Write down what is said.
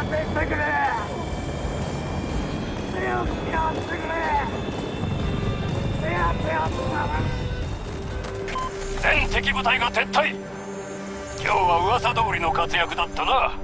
ってくれ。強くやってくれせやった。全敵部隊が撤退。今日は噂通りの活躍だったな。